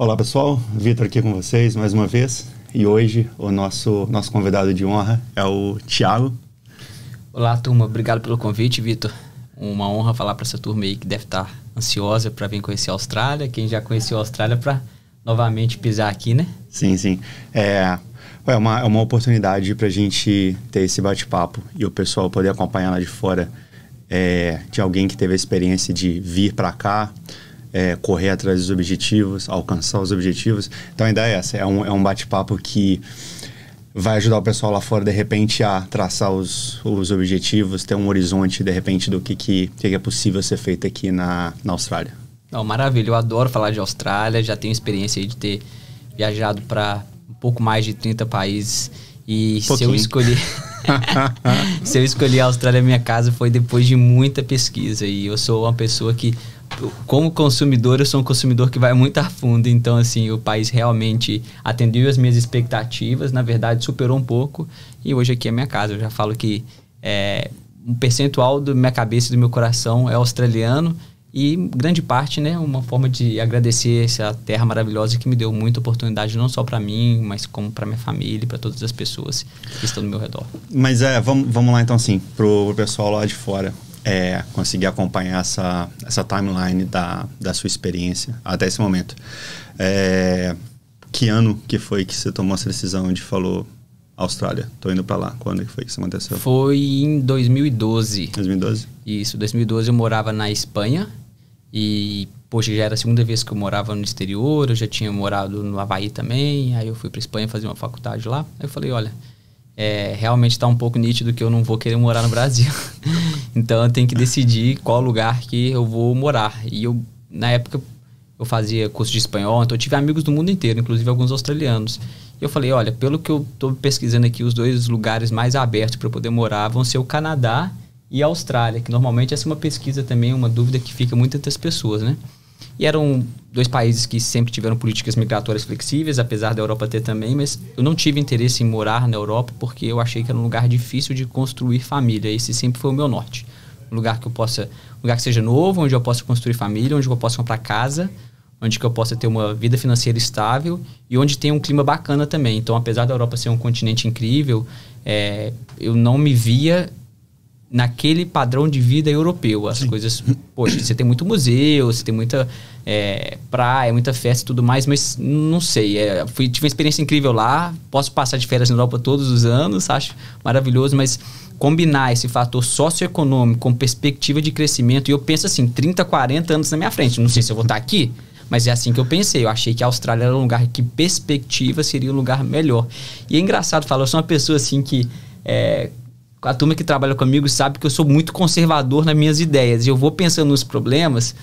Olá pessoal, Vitor aqui com vocês mais uma vez. E hoje o nosso, nosso convidado de honra é o Thiago. Olá turma, obrigado pelo convite, Vitor. Uma honra falar para essa turma aí que deve estar ansiosa para vir conhecer a Austrália. Quem já conheceu a Austrália para novamente pisar aqui, né? Sim, sim. É, é uma, é uma oportunidade para a gente ter esse bate-papo e o pessoal poder acompanhar lá de fora é, de alguém que teve a experiência de vir para cá, é, correr atrás dos objetivos, alcançar os objetivos. Então a ideia é essa, é um, é um bate-papo que vai ajudar o pessoal lá fora, de repente, a traçar os, os objetivos, ter um horizonte, de repente, do que, que, que é possível ser feito aqui na, na Austrália. Não, maravilha, eu adoro falar de Austrália, já tenho experiência de ter viajado para um pouco mais de 30 países. E se eu escolher. se eu escolher a Austrália minha casa foi depois de muita pesquisa. E eu sou uma pessoa que como consumidor, eu sou um consumidor que vai muito a fundo. Então, assim, o país realmente atendeu as minhas expectativas. Na verdade, superou um pouco. E hoje aqui é minha casa. Eu já falo que é, um percentual da minha cabeça e do meu coração é australiano. E grande parte, né, uma forma de agradecer essa terra maravilhosa que me deu muita oportunidade, não só para mim, mas como para minha família para todas as pessoas que estão no meu redor. Mas é, vamos, vamos lá então, assim, pro, pro pessoal lá de fora é, conseguir acompanhar essa, essa timeline da, da sua experiência até esse momento. É, que ano que foi que você tomou essa decisão de falou Austrália, tô indo para lá. Quando que foi que isso aconteceu? Foi em 2012. 2012? Isso, 2012 eu morava na Espanha e poxa, já era a segunda vez que eu morava no exterior, eu já tinha morado no Havaí também, aí eu fui para Espanha fazer uma faculdade lá. Aí eu falei, olha, é, realmente está um pouco nítido que eu não vou querer morar no Brasil. então eu tenho que decidir qual lugar que eu vou morar. E eu, na época, eu fazia curso de espanhol, então eu tive amigos do mundo inteiro, inclusive alguns australianos. E eu falei, olha, pelo que eu estou pesquisando aqui, os dois lugares mais abertos para poder morar vão ser o Canadá e a Austrália, que normalmente essa é uma pesquisa também, uma dúvida que fica muito entre as pessoas, né? E eram dois países que sempre tiveram políticas migratórias flexíveis, apesar da Europa ter também, mas eu não tive interesse em morar na Europa porque eu achei que era um lugar difícil de construir família. Esse sempre foi o meu norte. Um lugar que eu possa, um lugar que seja novo, onde eu possa construir família, onde eu possa comprar casa, onde eu possa ter uma vida financeira estável e onde tem um clima bacana também. Então, apesar da Europa ser um continente incrível, é, eu não me via naquele padrão de vida europeu. As Sim. coisas. Poxa, você tem muito museu, você tem muita é, praia, muita festa e tudo mais, mas não sei. É, fui, tive uma experiência incrível lá. Posso passar de férias na Europa todos os anos, acho maravilhoso, mas combinar esse fator socioeconômico com perspectiva de crescimento, e eu penso assim, 30, 40 anos na minha frente. Não sei se eu vou estar aqui. Mas é assim que eu pensei. Eu achei que a Austrália era um lugar que perspectiva seria um lugar melhor. E é engraçado falar, eu sou uma pessoa assim que é, a turma que trabalha comigo sabe que eu sou muito conservador nas minhas ideias. Eu vou pensando nos problemas.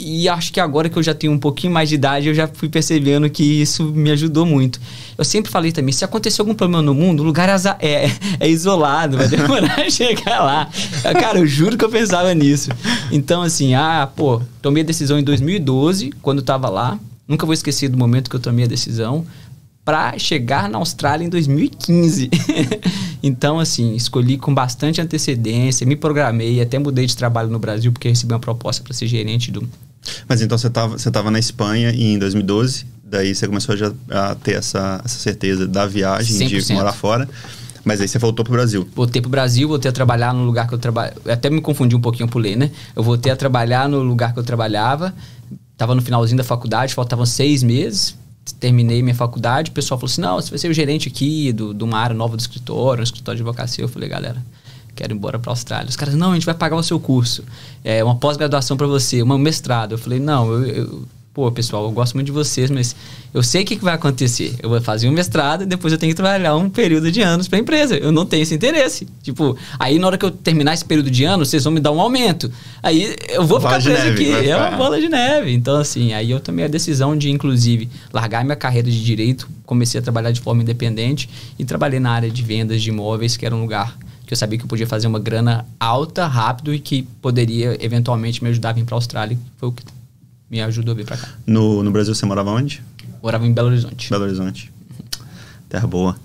E acho que agora que eu já tenho um pouquinho mais de idade, eu já fui percebendo que isso me ajudou muito. Eu sempre falei também, se acontecer algum problema no mundo, o lugar é, é isolado, vai demorar a chegar lá. Cara, eu juro que eu pensava nisso. Então, assim, ah, pô, tomei a decisão em 2012, quando eu tava lá. Nunca vou esquecer do momento que eu tomei a decisão para chegar na Austrália em 2015. então, assim, escolhi com bastante antecedência, me programei, até mudei de trabalho no Brasil porque recebi uma proposta para ser gerente do. Mas então você estava você tava na Espanha em 2012, daí você começou já a ter essa, essa certeza da viagem, 100%. de morar fora. Mas aí você voltou pro Brasil. Voltei pro Brasil, voltei a trabalhar no lugar que eu trabalho. Até me confundi um pouquinho, pulei, né? Eu voltei a trabalhar no lugar que eu trabalhava. Tava no finalzinho da faculdade, faltavam seis meses terminei minha faculdade, o pessoal falou assim: não, você vai ser o gerente aqui do, de uma área nova do escritório, um escritório de advocacia. Eu falei, galera, quero ir embora para a Austrália. Os caras, não, a gente vai pagar o seu curso. É uma pós-graduação para você, um mestrado. Eu falei, não, eu, eu pô, pessoal, eu gosto muito de vocês, mas eu sei o que, que vai acontecer. Eu vou fazer um mestrado e depois eu tenho que trabalhar um período de anos para a empresa. Eu não tenho esse interesse. Tipo, aí na hora que eu terminar esse período de anos, vocês vão me dar um aumento. Aí eu vou ficar preso neve, aqui. É uma bola de neve. Então, assim, aí eu tomei a decisão de, inclusive, largar minha carreira de direito, comecei a trabalhar de forma independente e trabalhei na área de vendas de imóveis, que era um lugar que eu sabia que eu podia fazer uma grana alta, rápido e que poderia eventualmente me ajudar a vir para a Austrália. Foi o que me ajudou a vir pra cá. No, no Brasil você morava onde? Morava em Belo Horizonte. Belo Horizonte. Terra boa.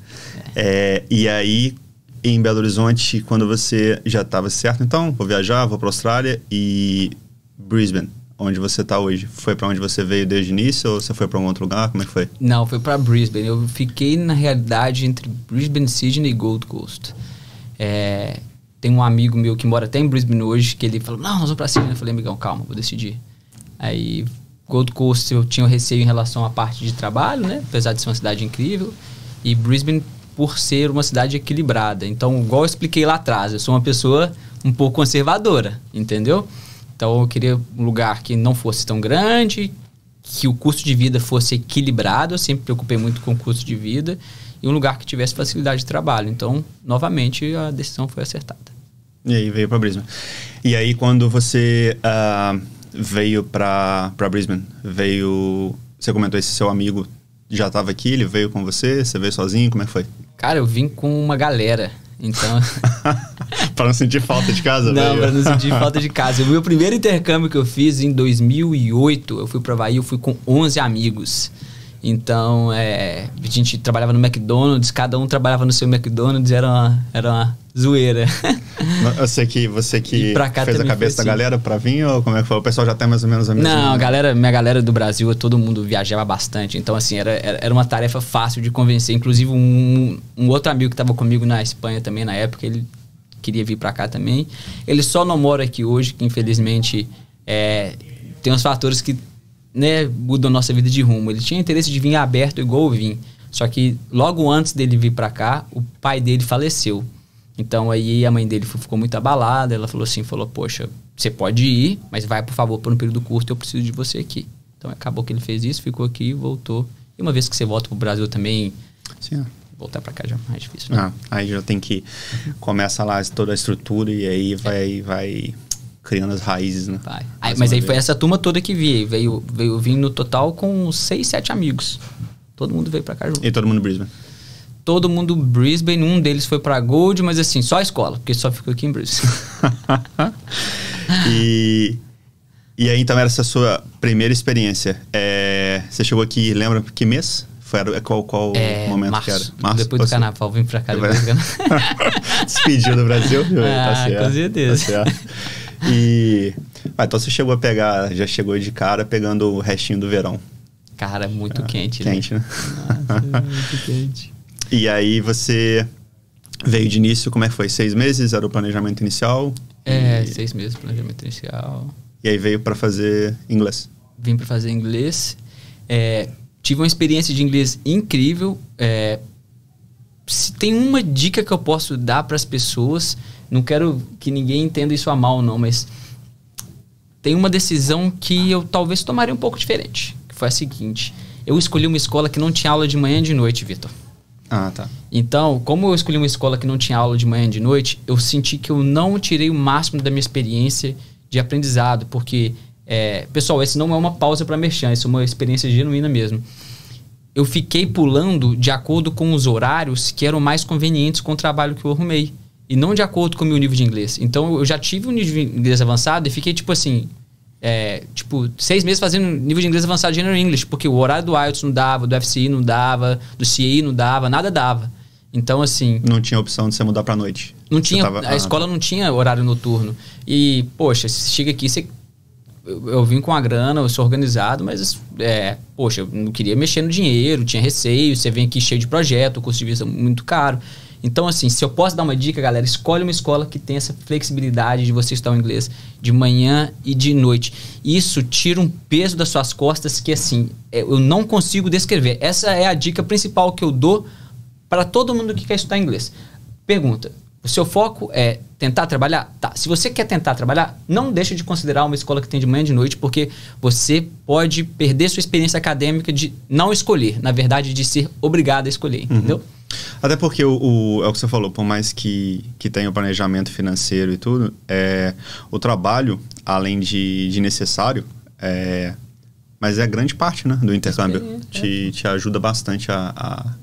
É. É, e aí, em Belo Horizonte, quando você já estava certo, então, vou viajar, vou para Austrália e Brisbane. onde você está hoje, foi para onde você veio desde o início ou você foi para um outro lugar? Como é que foi? Não, foi para Brisbane. Eu fiquei na realidade entre Brisbane, Sydney e Gold Coast. É, tem um amigo meu que mora até em Brisbane hoje que ele falou: Não, nós vamos para Sydney. Eu falei: Amigão, calma, vou decidir. Aí Gold Coast eu tinha um receio em relação à parte de trabalho, né? Apesar de ser uma cidade incrível. E Brisbane por ser uma cidade equilibrada. Então, igual eu expliquei lá atrás, eu sou uma pessoa um pouco conservadora, entendeu? Então, eu queria um lugar que não fosse tão grande, que o custo de vida fosse equilibrado. Eu sempre me preocupei muito com o custo de vida e um lugar que tivesse facilidade de trabalho. Então, novamente, a decisão foi acertada. E aí veio para Brisbane. E aí, quando você uh, veio para Brisbane, veio. Você comentou esse seu amigo já estava aqui, ele veio com você, você veio sozinho, como é que foi? Cara, eu vim com uma galera. Então. para não sentir falta de casa, Não, para não sentir falta de casa. O meu primeiro intercâmbio que eu fiz em 2008, eu fui para Bahia, eu fui com 11 amigos. Então, é, a gente trabalhava no McDonald's, cada um trabalhava no seu McDonald's, era uma, era uma zoeira. Você que, você que fez a cabeça da assim. galera pra vir ou como é que foi? O pessoal já tem mais ou menos a mesma... Não, galera, minha galera do Brasil, todo mundo viajava bastante. Então, assim, era, era uma tarefa fácil de convencer. Inclusive, um, um outro amigo que estava comigo na Espanha também, na época, ele queria vir para cá também. Ele só não mora aqui hoje, que infelizmente é, tem uns fatores que né, mudou nossa vida de rumo. Ele tinha interesse de vir aberto igual eu vim. Só que logo antes dele vir para cá, o pai dele faleceu. Então aí a mãe dele ficou muito abalada. Ela falou assim, falou, poxa, você pode ir, mas vai por favor por um período curto. Eu preciso de você aqui. Então acabou que ele fez isso, ficou aqui, voltou. E uma vez que você volta pro Brasil também, Sim. voltar para cá já é mais difícil. Né? Ah, aí já tem que começa lá toda a estrutura e aí vai vai criando as raízes, né? Vai. Aí, mas aí vez. foi essa turma toda que veio. Veio, veio vim no total com seis, sete amigos. Todo mundo veio pra cá junto. E todo mundo Brisbane? Todo mundo Brisbane. Um deles foi pra Gold, mas assim, só a escola, porque só ficou aqui em Brisbane. e, e aí, então, era essa sua primeira experiência. É, você chegou aqui, lembra que mês? Foi, qual qual é, momento março, que era? Março, depois do carnaval, vim pra cá depois do. Despediu do Brasil? Ah, tá certo, com certeza. Tá certo. E. Ah, então você chegou a pegar, já chegou de cara pegando o restinho do verão. Cara, muito ah, quente, quente, né? né? Nossa, muito quente. E aí você veio de início, como é que foi? Seis meses era o planejamento inicial? É, e... seis meses planejamento inicial. E aí veio para fazer inglês? Vim para fazer inglês. É, tive uma experiência de inglês incrível. É, se tem uma dica que eu posso dar para as pessoas não quero que ninguém entenda isso a mal, não, mas tem uma decisão que eu talvez tomaria um pouco diferente. Que foi a seguinte: eu escolhi uma escola que não tinha aula de manhã e de noite, Vitor. Ah, tá. Então, como eu escolhi uma escola que não tinha aula de manhã e de noite, eu senti que eu não tirei o máximo da minha experiência de aprendizado, porque, é, pessoal, esse não é uma pausa para merchan, isso é uma experiência genuína mesmo. Eu fiquei pulando de acordo com os horários que eram mais convenientes com o trabalho que eu arrumei e não de acordo com o meu nível de inglês. Então eu já tive um nível de inglês avançado e fiquei tipo assim, é, tipo, seis meses fazendo nível de inglês avançado de General English, porque o horário do IELTS não dava, do FCI não dava, do CI não dava, nada dava. Então, assim. Não tinha opção de você mudar pra noite. Não tinha. Tava... A ah, escola não tinha horário noturno. E, poxa, você chega aqui, você. Eu, eu vim com a grana, eu sou organizado, mas, é, poxa, eu não queria mexer no dinheiro, tinha receio. Você vem aqui cheio de projeto, o custo de vida é muito caro. Então, assim, se eu posso dar uma dica, galera, escolhe uma escola que tem essa flexibilidade de você estudar o inglês de manhã e de noite. Isso tira um peso das suas costas que, assim, é, eu não consigo descrever. Essa é a dica principal que eu dou para todo mundo que quer estudar inglês. Pergunta: o seu foco é tentar trabalhar? Tá. Se você quer tentar trabalhar, não deixe de considerar uma escola que tem de manhã e de noite, porque você pode perder sua experiência acadêmica de não escolher, na verdade, de ser obrigado a escolher, uhum. entendeu? Até porque o, o, é o que você falou, por mais que, que tenha o planejamento financeiro e tudo, é, o trabalho, além de, de necessário, é, mas é grande parte né, do intercâmbio. Te, te ajuda bastante a, a,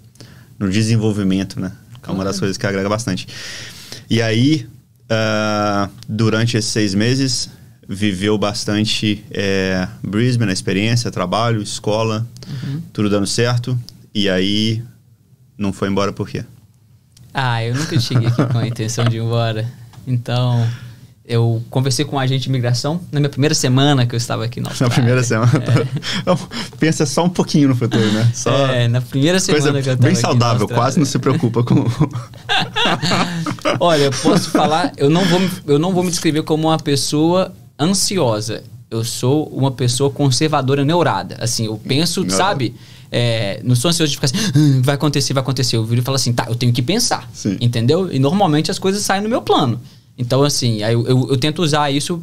no desenvolvimento, né? É uma das coisas que agrega bastante. E aí, uh, durante esses seis meses, viveu bastante é, Brisbane, a experiência, trabalho, escola, uhum. tudo dando certo. E aí não foi embora por quê? Ah, eu nunca cheguei aqui com a intenção de ir embora. Então, eu conversei com um agente de imigração na minha primeira semana que eu estava aqui na Austrália. Na primeira semana. É. Pensa só um pouquinho no futuro, né? Só é, na primeira semana coisa que eu estava Bem saudável, quase não se preocupa com... Olha, eu posso falar, eu não, vou, eu não vou me descrever como uma pessoa ansiosa. Eu sou uma pessoa conservadora neurada. Assim, eu penso, sabe... É, não sou ansioso de ficar assim, ah, vai acontecer, vai acontecer. Eu viro e falo assim, tá, eu tenho que pensar. Sim. Entendeu? E normalmente as coisas saem no meu plano. Então, assim, eu, eu, eu, tento usar isso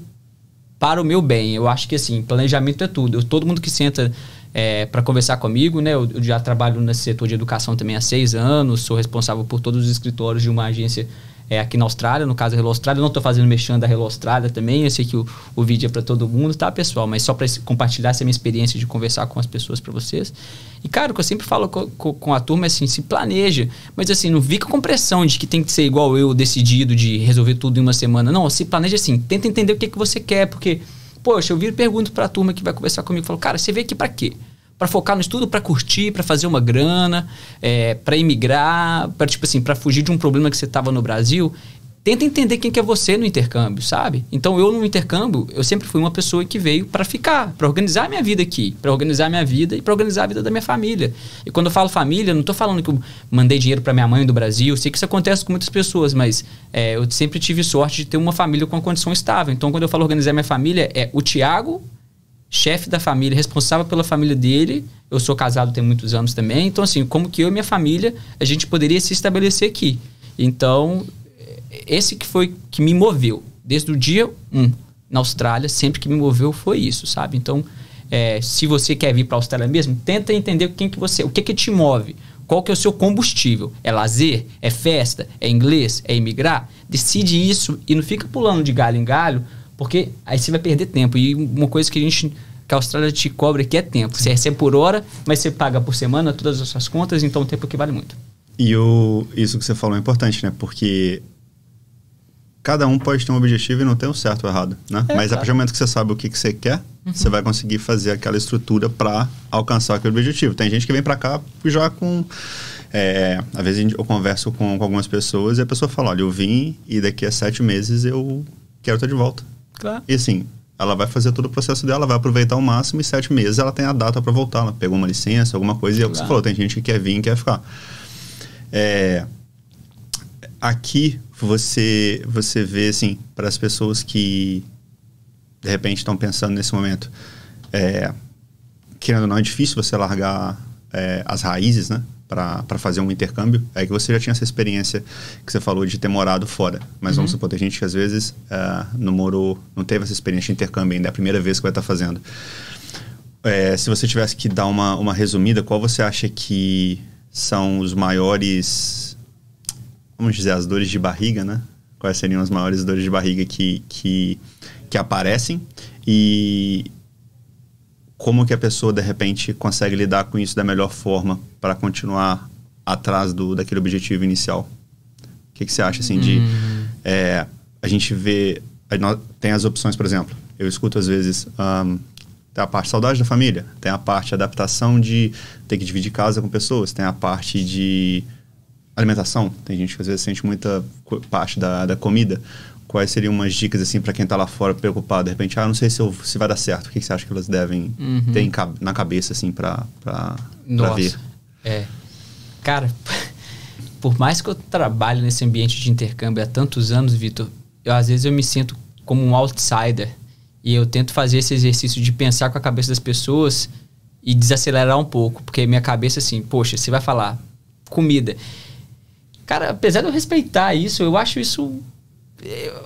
para o meu bem. Eu acho que, assim, planejamento é tudo. Eu, todo mundo que senta é, para conversar comigo, né? Eu, eu, já trabalho nesse setor de educação também há seis anos, sou responsável por todos os escritórios de uma agência é, aqui na Austrália, no caso da Hello Austrália. Eu não estou fazendo mexendo da Hello Austrália também. Eu sei que o, o vídeo é para todo mundo, tá, pessoal? Mas só para compartilhar essa minha experiência de conversar com as pessoas para vocês. E, cara, o que eu sempre falo com, a turma é assim: se planeja. Mas, assim, não fica com pressão de que tem que ser igual eu, decidido de resolver tudo em uma semana. Não, se planeja assim. Tenta entender o que, que você quer, porque, poxa, eu viro e pergunto para a turma que vai conversar comigo: falo, cara, você veio aqui para quê? Para focar no estudo, para curtir, para fazer uma grana, é, para imigrar, para tipo assim, para fugir de um problema que você estava no Brasil tenta entender quem que é você no intercâmbio, sabe? Então eu no intercâmbio, eu sempre fui uma pessoa que veio para ficar, para organizar a minha vida aqui, para organizar a minha vida e para organizar a vida da minha família. E quando eu falo família, não estou falando que eu mandei dinheiro para minha mãe do Brasil, sei que isso acontece com muitas pessoas, mas é, eu sempre tive sorte de ter uma família com uma condição estável. Então quando eu falo organizar minha família, é o Tiago, chefe da família, responsável pela família dele. Eu sou casado tem muitos anos também. Então assim, como que eu e minha família, a gente poderia se estabelecer aqui. Então, esse que foi que me moveu. Desde o dia 1 um, na Austrália, sempre que me moveu foi isso, sabe? Então, é, se você quer vir para a Austrália mesmo, tenta entender quem que você, o que que te move, qual que é o seu combustível. É lazer? É festa? É inglês? É imigrar? Decide isso e não fica pulando de galho em galho, porque aí você vai perder tempo. E uma coisa que a gente que a Austrália te cobra aqui é tempo. Você recebe por hora, mas você paga por semana todas as suas contas, então o tempo que vale muito. E o, isso que você falou é importante, né? Porque cada um pode ter um objetivo e não tem um certo ou errado, né? É, Mas claro. a partir do momento que você sabe o que, que você quer, uhum. você vai conseguir fazer aquela estrutura para alcançar aquele objetivo. Tem gente que vem para cá já com... É, às vezes eu converso com, com, algumas pessoas e a pessoa fala, olha, eu vim e daqui a sete meses eu quero estar de volta. Claro. E assim, ela vai fazer todo o processo dela, vai aproveitar ao máximo e sete meses ela tem a data para voltar. Ela pegou uma licença, alguma coisa, e é o que você falou, tem gente que quer vir e quer ficar. É, aqui você você vê assim para as pessoas que de repente estão pensando nesse momento é, querendo ou não é difícil você largar é, as raízes né para fazer um intercâmbio é que você já tinha essa experiência que você falou de ter morado fora mas uhum. vamos supor tem gente que às vezes é, não morou não teve essa experiência de intercâmbio ainda é a primeira vez que vai estar fazendo é, se você tivesse que dar uma, uma resumida qual você acha que são os maiores vamos dizer, as dores de barriga, né? Quais seriam as maiores dores de barriga que, que, que aparecem e como que a pessoa, de repente, consegue lidar com isso da melhor forma para continuar atrás do, daquele objetivo inicial? O que, que você acha, assim, de... Hum. É, a gente vê... Tem as opções, por exemplo, eu escuto às vezes... Um, tem a parte saudade da família, tem a parte adaptação de ter que dividir casa com pessoas, tem a parte de alimentação. Tem gente que às vezes sente muita parte da, da comida. Quais seriam umas dicas assim para quem está lá fora preocupado? De repente, ah, não sei se, eu, se vai dar certo. O que, que você acha que elas devem uhum. ter em, na cabeça assim para ver? É. Cara, por mais que eu trabalhe nesse ambiente de intercâmbio há tantos anos, Vitor, eu às vezes eu me sinto como um outsider e eu tento fazer esse exercício de pensar com a cabeça das pessoas e desacelerar um pouco, porque minha cabeça assim, poxa, você vai falar comida. Cara, apesar de eu respeitar isso, eu acho isso. Eu,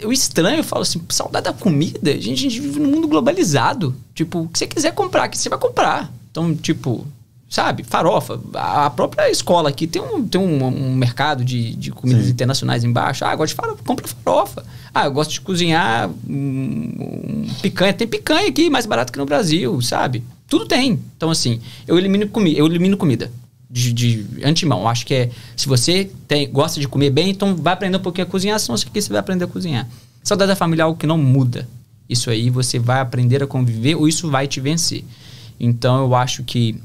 eu estranho, eu falo assim, saudade da comida. A gente, a gente vive num mundo globalizado. Tipo, o que você quiser comprar aqui, você vai comprar. Então, tipo, sabe, farofa. A própria escola aqui tem um, tem um, um mercado de, de comidas Sim. internacionais embaixo. Ah, gosto de farofa, compra farofa. Ah, eu gosto de cozinhar um, um picanha. Tem picanha aqui, mais barato que no Brasil, sabe? Tudo tem. Então, assim, eu elimino, comi eu elimino comida de, de antemão. Acho que é, se você tem, gosta de comer bem, então vai aprender um pouquinho a cozinhar, senão aqui você vai aprender a cozinhar. Saudade da família é algo que não muda. Isso aí você vai aprender a conviver ou isso vai te vencer. Então eu acho que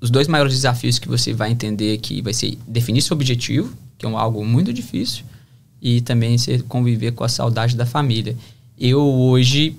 os dois maiores desafios que você vai entender aqui vai ser definir seu objetivo, que é um, algo muito difícil, e também você conviver com a saudade da família. Eu hoje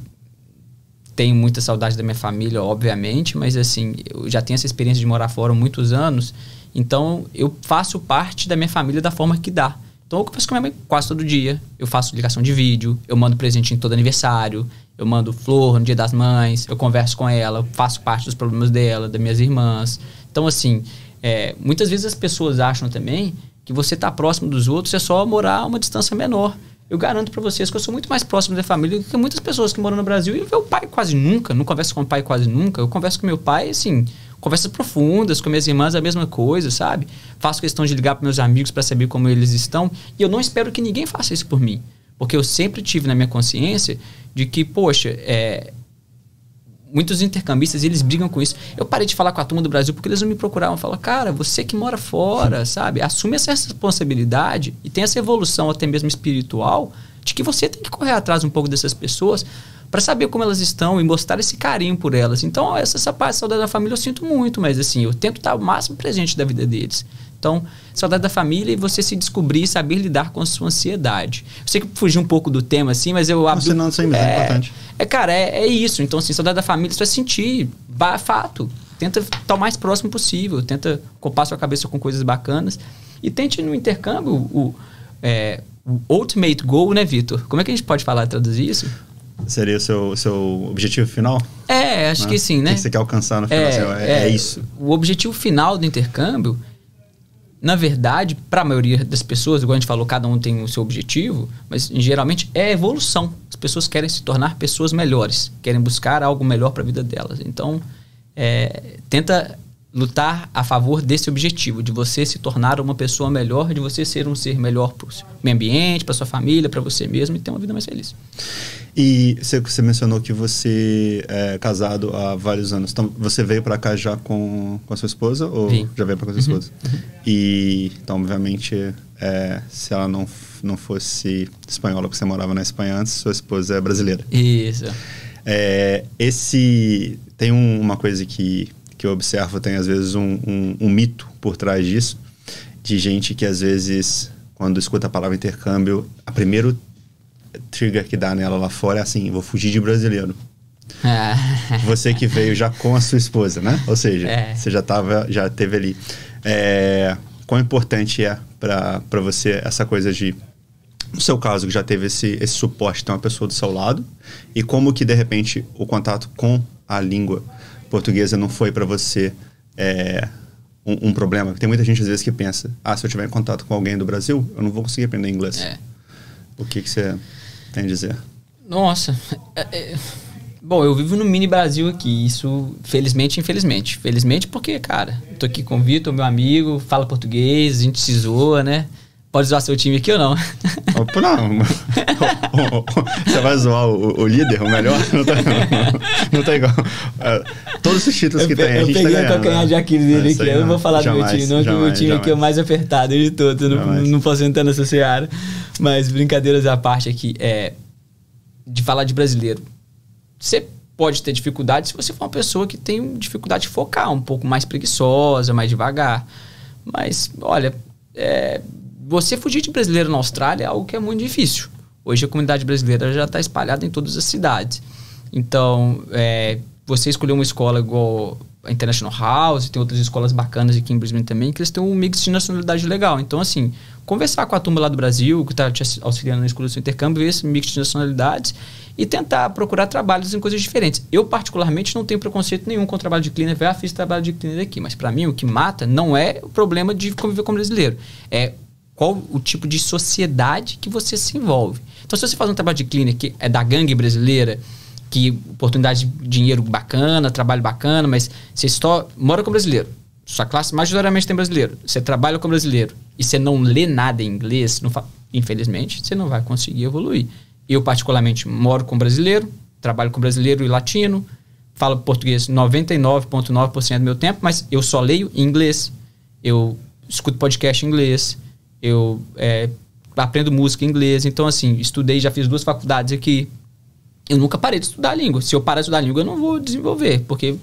tenho muita saudade da minha família, obviamente, mas assim, eu já tenho essa experiência de morar fora há muitos anos, então eu faço parte da minha família da forma que dá. Então eu converso com minha mãe quase todo dia, eu faço ligação de vídeo, eu mando presente em todo aniversário, eu mando flor no dia das mães, eu converso com ela, faço parte dos problemas dela, das minhas irmãs. Então, assim, é, muitas vezes as pessoas acham também que você tá próximo dos outros é só morar a uma distância menor. Eu garanto para vocês que eu sou muito mais próximo da família do que muitas pessoas que moram no Brasil e meu pai quase nunca, não converso com o pai quase nunca. Eu converso com meu pai, assim, conversas profundas, com minhas irmãs a mesma coisa, sabe? Faço questão de ligar para meus amigos para saber como eles estão e eu não espero que ninguém faça isso por mim. Porque eu sempre tive na minha consciência de que, poxa, é, muitos intercambistas eles brigam com isso. Eu parei de falar com a turma do Brasil porque eles não me procuravam. Falam, cara, você que mora fora, sabe? Assume essa responsabilidade e tem essa evolução até mesmo espiritual de que você tem que correr atrás um pouco dessas pessoas para saber como elas estão e mostrar esse carinho por elas. Então, essa, essa parte de saudade da família eu sinto muito, mas assim, eu tento estar o máximo presente da vida deles. Então, saudade da família e você se descobrir e saber lidar com a sua ansiedade. Eu sei que fugi um pouco do tema, assim, mas eu abri. Não, não, é, é importante. É, cara, é, é, isso. Então, assim, saudade da família, você vai sentir, fato. Tenta estar o mais próximo possível, tenta ocupar sua cabeça com coisas bacanas. E tente no intercâmbio o, é, o ultimate goal, né, Vitor? Como é que a gente pode falar, traduzir isso? Seria o seu, seu objetivo final? É, acho né? que sim, né? O que você quer alcançar no final? É, assim, é, é, isso. O objetivo final do intercâmbio na verdade, para a maioria das pessoas, igual a gente falou, cada um tem o seu objetivo, mas geralmente é evolução. As pessoas querem se tornar pessoas melhores, querem buscar algo melhor para a vida delas. Então, é, tenta lutar a favor desse objetivo, de você se tornar uma pessoa melhor, de você ser um ser melhor para o meio ambiente, para sua família, para você mesmo e ter uma vida mais feliz. E você, mencionou que você é casado há vários anos. Então, você veio para cá já com, com a sua esposa? Ou Vim. já veio para com a sua uhum. esposa? Uhum. E, então, obviamente, é, se ela não, não fosse espanhola, porque você morava na Espanha antes, sua esposa é brasileira. Isso. É, esse... Tem um, uma coisa que, que eu observo, tem às vezes um, um, um mito por trás disso, de gente que às vezes, quando escuta a palavra intercâmbio, a primeiro trigger que dá nela lá fora é assim: vou fugir de brasileiro. você que veio já com a sua esposa, né? Ou seja, é. você já tava, já teve ali. É, quão importante é para você essa coisa de no seu caso que já teve esse, esse suporte ter uma pessoa do seu lado e como que de repente o contato com a língua portuguesa não foi para você é, um, um, problema tem muita gente às vezes que pensa ah se eu tiver em contato com alguém do Brasil eu não vou conseguir aprender inglês é. o que que você tem a dizer? Nossa, é, é, bom, eu vivo no mini Brasil aqui, isso felizmente, infelizmente. Felizmente porque, cara, tô aqui com o Vitor, meu amigo, fala português, a gente se zoa, né? Pode zoar seu time aqui ou não? Opa, não. Você vai zoar o, o, líder, o melhor? Não tá, não, não tá igual. É, todos os títulos que tem, a gente tá ganhando. Eu peguei o calcanhar de Aquiles dele aqui. Eu não vou falar jamais, do meu time, não, jamais, que o meu time jamais. aqui é o mais apertado de todos. Não, não posso entrar nessa seara. Mas brincadeiras à parte aqui, é, de falar de brasileiro. Você pode ter dificuldade se você for uma pessoa que tem dificuldade de focar, um pouco mais preguiçosa, mais devagar. Mas, olha, é, você fugir de brasileiro na Austrália é algo que é muito difícil. Hoje a comunidade brasileira já está espalhada em todas as cidades. Então, é, você escolher uma escola igual a International House, tem outras escolas bacanas aqui em Brisbane também, que eles têm um mix de nacionalidade legal. Então, assim, conversar com a turma lá do Brasil, que está te auxiliando na escola do seu intercâmbio, ver esse mix de nacionalidades e tentar procurar trabalhos em coisas diferentes. Eu, particularmente, não tenho preconceito nenhum com o trabalho de cleaner, já fiz trabalho de cleaner aqui, mas para mim o que mata não é o problema de conviver com brasileiro, é qual o tipo de sociedade que você se envolve. Então, se você faz um trabalho de cleaner que é da gangue brasileira, que oportunidade de dinheiro bacana, trabalho bacana, mas você só mora com brasileiro. Sua classe majoritariamente tem brasileiro. Você trabalha com brasileiro e você não lê nada em inglês, infelizmente, você não vai conseguir evoluir. Eu, particularmente, moro com brasileiro, trabalho com brasileiro e latino, falo português 99,9% do meu tempo, mas eu só leio em inglês, eu escuto podcast em inglês, eu é, aprendo música em inglês. Então, assim, estudei, já fiz duas faculdades aqui, eu nunca parei de estudar língua. Se eu parar de estudar língua, eu não vou desenvolver, porque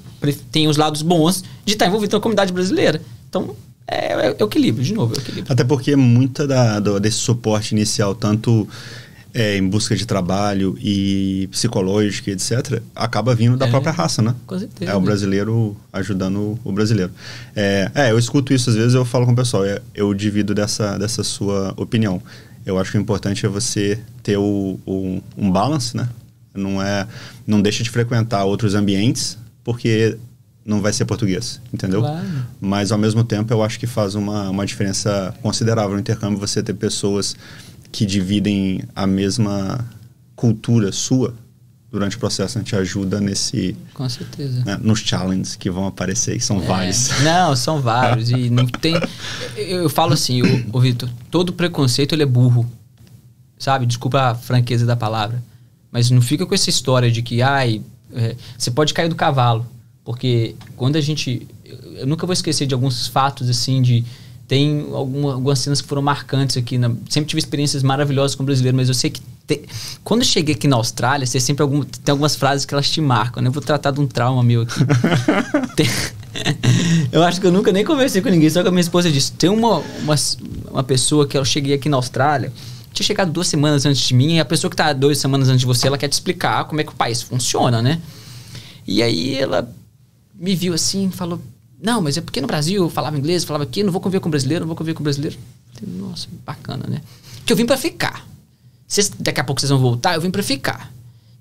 tem os lados bons de estar envolvido na comunidade brasileira. Então, É, é, é o equilíbrio, de novo, é equilíbrio. Até porque muita da, do, desse suporte inicial, tanto é, em busca de trabalho e psicológico, etc., acaba vindo da É, própria raça, né? Com certeza. É o brasileiro ajudando o brasileiro. É, é, eu escuto isso às vezes, eu falo com o pessoal, é, eu divido dessa, dessa sua opinião. Eu acho que o importante é você ter o, o- um balance, né? Não é, não deixa de frequentar outros ambientes, porque não vai ser português, entendeu? Claro. Mas ao mesmo tempo eu acho que faz uma, uma diferença considerável no intercâmbio você ter pessoas que dividem a mesma cultura sua durante o processo, a gente ajuda nesse Com certeza. né, nos challenges que vão aparecer, que são É. vários. Não, são vários. e não tem. Eu, eu falo assim, o, Vitor, todo preconceito ele é burro. Sabe? Desculpa a franqueza da palavra. Mas não fica com essa história de que, ai, é, você pode cair do cavalo. Porque quando a gente. Eu nunca vou esquecer de alguns fatos assim de. Tem alguma, algumas cenas que foram marcantes aqui. na- sempre tive experiências maravilhosas com o brasileiro, mas eu sei que. te- quando eu cheguei aqui na Austrália, você sempre algum, tem algumas frases que elas te marcam, né? Eu vou tratar de um trauma meu aqui. Tem- eu acho que eu nunca nem conversei com ninguém, só que a minha esposa disse: tem uma, uma, uma pessoa que eu cheguei aqui na Austrália, tinha chegado duas semanas antes de mim, e a pessoa que tá duas semanas antes de você, ela quer te explicar como é que o país funciona, né? E aí ela me viu assim e falou: Não, mas é porque no Brasil falava inglês, falava aqui, não vou conviver com brasileiro, não vou conviver com brasileiro. Nossa, bacana, né? Que eu vim pra ficar. Vocês- daqui a pouco vocês vão voltar, eu vim pra ficar.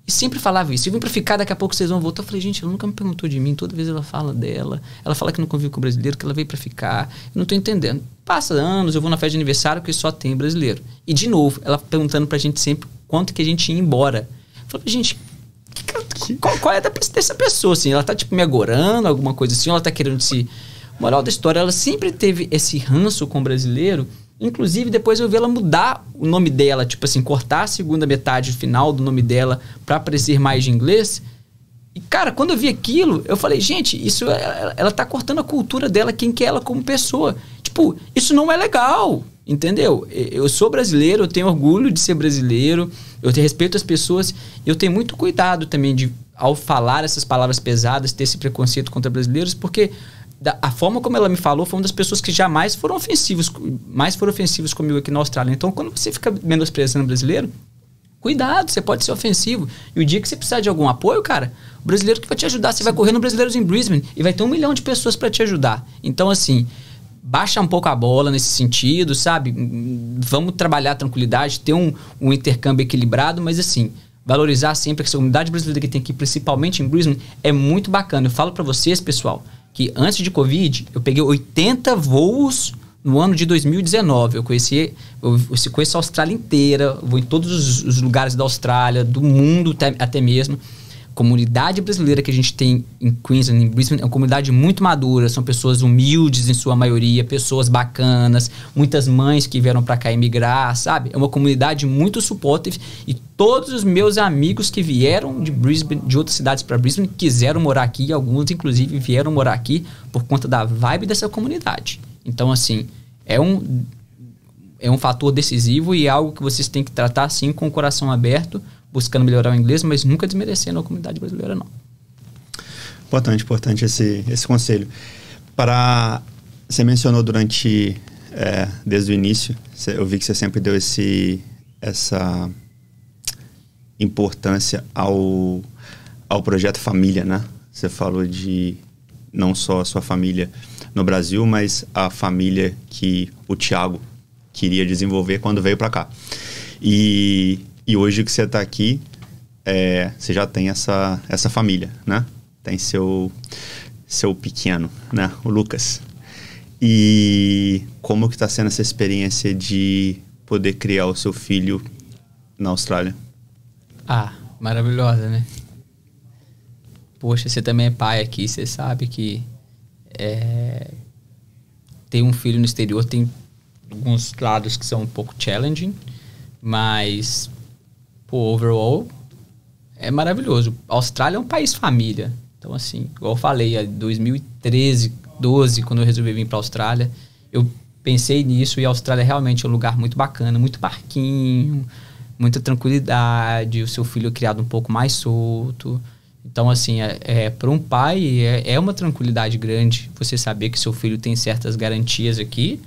E sempre falava isso. Eu vim pra ficar, daqui a pouco vocês vão voltar. Eu falei, gente, ela nunca me perguntou de mim. Toda vez ela fala dela. Ela fala que não convive com brasileiro, que ela veio pra ficar. Eu não tô entendendo. Passa anos, eu vou na festa de aniversário que só tem brasileiro. E de novo, ela perguntando pra gente sempre quanto que a gente ia embora. Eu falei, gente, qual, qual é da, dessa pessoa, assim? Ela tá, tipo, me agorando, alguma coisa assim? Ela tá querendo se... Moral da história, ela sempre teve esse ranço com o brasileiro. Inclusive, depois eu vi ela mudar o nome dela, tipo assim, cortar a segunda metade final do nome dela pra aparecer mais de inglês. E, cara, quando eu vi aquilo, eu falei, gente, isso ela, ela tá cortando a cultura dela, quem que é ela como pessoa. Tipo, isso não é legal, entendeu? Eu sou brasileiro, eu tenho orgulho de ser brasileiro, eu respeito às pessoas, eu tenho muito cuidado também de, ao falar essas palavras pesadas, ter esse preconceito contra brasileiros, porque da- a forma como ela me falou foi uma das pessoas que jamais foram ofensivos, mais foram ofensivos comigo aqui na Austrália. Então, quando você fica menosprezando brasileiro, Cuidado, você pode ser ofensivo. E o dia que você precisar de algum apoio, cara, o brasileiro que vai te ajudar, você vai correr no Brasileiros em Brisbane e vai ter um milhão de pessoas para te ajudar. Então, assim, baixa um pouco a bola nesse sentido, sabe? Vamos trabalhar a tranquilidade, ter um, um intercâmbio equilibrado, mas assim, valorizar sempre essa comunidade brasileira que tem aqui, principalmente em Brisbane, é muito bacana. Eu falo para vocês, pessoal, que antes de Covid, eu peguei 80 voos no ano de 2019. Eu conheci, eu, eu conheço a Austrália inteira, vou em todos os, os lugares da Austrália, do mundo até, até mesmo. Comunidade brasileira que a gente tem em Queensland, em Brisbane, é uma comunidade muito madura, são pessoas humildes em sua maioria, pessoas bacanas, muitas mães que vieram para cá emigrar, sabe? É uma comunidade muito supportive e todos os meus amigos que vieram de Brisbane, de outras cidades para Brisbane, quiseram morar aqui, alguns inclusive vieram morar aqui por conta da vibe dessa comunidade. Então, assim, é um, é um fator decisivo e é algo que vocês têm que tratar, assim, com o coração aberto, buscando melhorar o inglês, mas nunca desmerecendo a comunidade brasileira, não. Importante, importante esse, esse conselho. Para você mencionou durante é, desde o início, eu vi que você sempre deu esse essa importância ao ao projeto família, né? Você falou de não só a sua família no Brasil, mas a família que o Thiago queria desenvolver quando veio para cá. E, e hoje que você está aqui, é, você já tem essa, essa família, né? Tem seu, seu pequeno, né? O Lucas. E como que está sendo essa experiência de poder criar o seu filho na Austrália? Ah, maravilhosa, né? Poxa, você também é pai aqui, você sabe que é, ter um filho no exterior tem alguns lados que são um pouco challenging, mas, pô, overall, é maravilhoso. A Austrália é um país família. Então, assim, igual eu falei, em 2013, 12, quando eu resolvi vir para a Austrália, eu pensei nisso e a Austrália realmente é um lugar muito bacana, muito parquinho, muita tranquilidade, o seu filho é criado um pouco mais solto. Então, assim, é, é para um pai é, é uma tranquilidade grande você saber que seu filho tem certas garantias aqui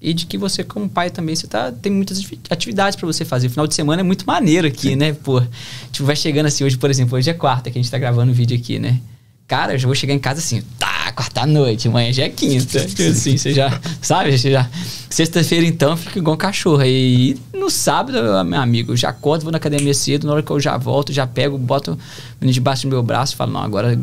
e de que você como pai também você tá tem muitas atividades para você fazer. O final de semana é muito maneiro aqui, Sim. né? Pô, tipo, vai chegando assim hoje, por exemplo, hoje é quarta que a gente tá gravando o vídeo aqui, né? Cara, eu já vou chegar em casa assim, tá, quarta noite, amanhã já é quinta. assim, você já, sabe? Você já sexta-feira então fica igual um cachorro. E no sábado, meu amigo, eu já acordo, vou na academia cedo, na hora que eu já volto, já pego, boto debaixo do meu braço e falo, não, agora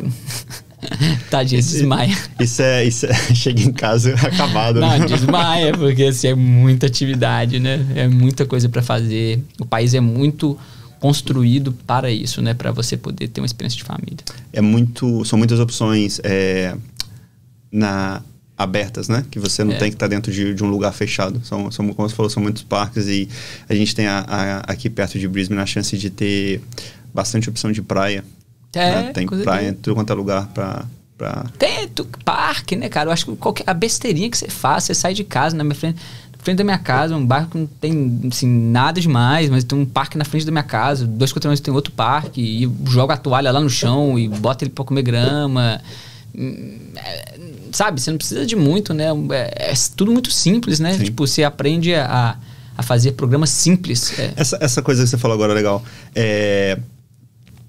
Tadinha, desmaia. Isso é, isso é, chega em casa acabado. Não, né? desmaia, porque assim, é muita atividade, né? É muita coisa para fazer. O país é muito construído para isso, né? Para você poder ter uma experiência de família. É muito, são muitas opções é, na abertas, né? Que você não é. tem que estar tá dentro de, de, um lugar fechado. São, são, como você falou, são muitos parques e a gente tem a, a, aqui perto de Brisbane a chance de ter bastante opção de praia. É, né? Tem praia em tudo quanto é lugar pra, pra... Tem tu, parque, né, cara? Eu acho que qualquer, a besteirinha que você faz, você sai de casa na minha frente, na frente da minha casa, um bairro que não tem assim, nada demais, mas tem um parque na frente da minha casa, dois quarteirões tem outro parque, e joga a toalha lá no chão e bota ele pra comer grama. Hum, é, sabe, você não precisa de muito, né? É, é tudo muito simples, né? Sim. Tipo, você aprende a, a fazer programas simples. É. Essa, essa coisa que você falou agora é legal. É,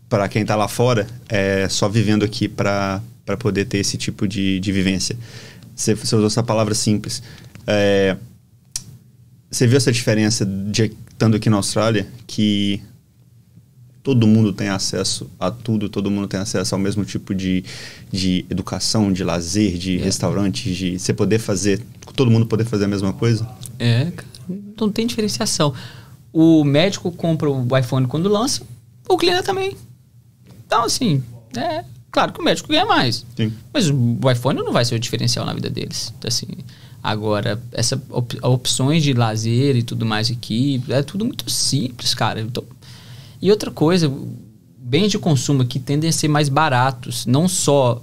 para quem está lá fora, é só vivendo aqui para poder ter esse tipo de, de vivência. Você, você usou essa palavra simples. É, você viu essa diferença de estando aqui na Austrália, que todo mundo tem acesso a tudo, todo mundo tem acesso ao mesmo tipo de, de educação, de lazer, de é. restaurante, de você poder fazer, todo mundo poder fazer a mesma coisa? É, não tem diferenciação. O médico compra o iPhone quando lança, o cliente também. Então, assim, é claro que o médico ganha mais. Sim. Mas o iPhone não vai ser o diferencial na vida deles. Então, assim, agora, essa op opções de lazer e tudo mais aqui, é tudo muito simples, cara. Então, e outra coisa, bens de consumo aqui tendem a ser mais baratos, não só